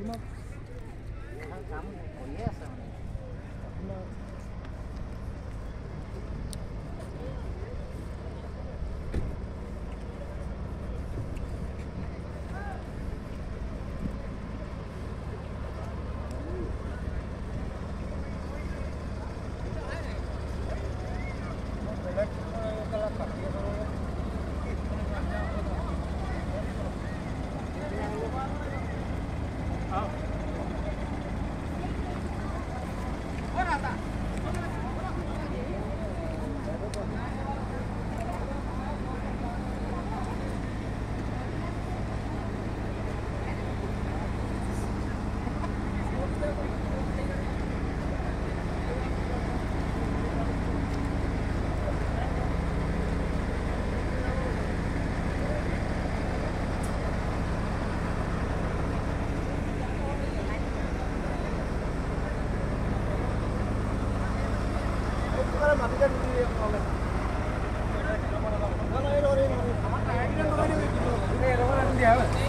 Imagina. Arrancamos con esa. 是吧 Yeah.